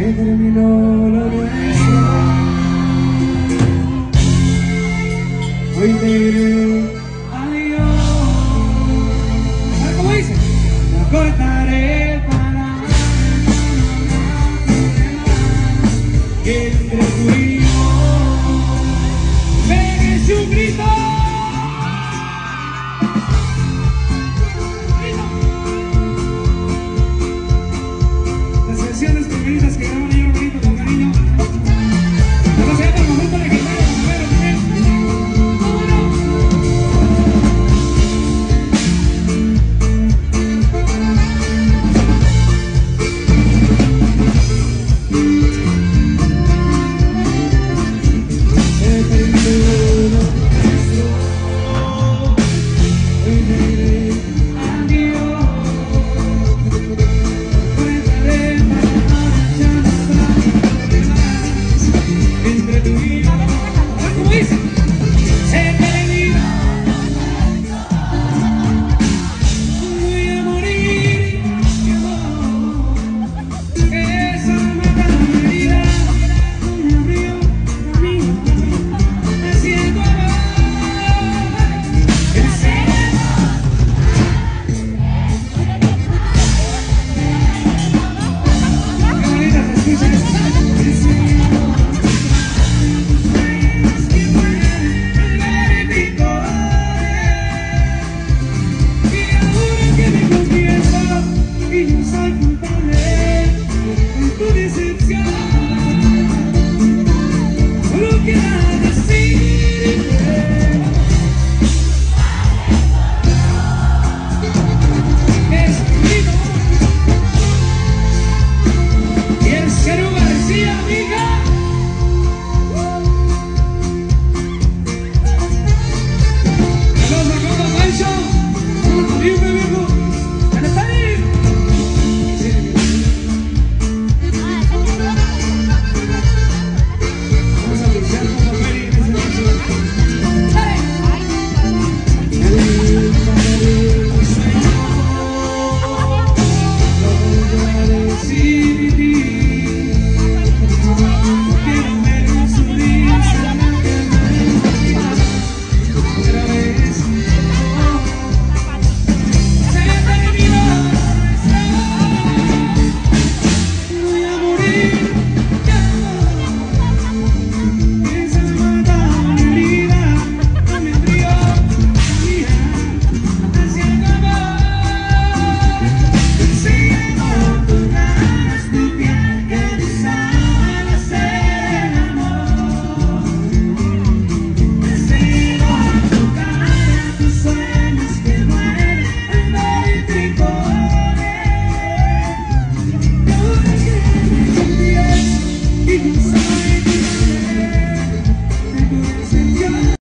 que terminó la mesa. Hoy te diré adiós. ¿Cómo dice? No cortaré. Livre-me do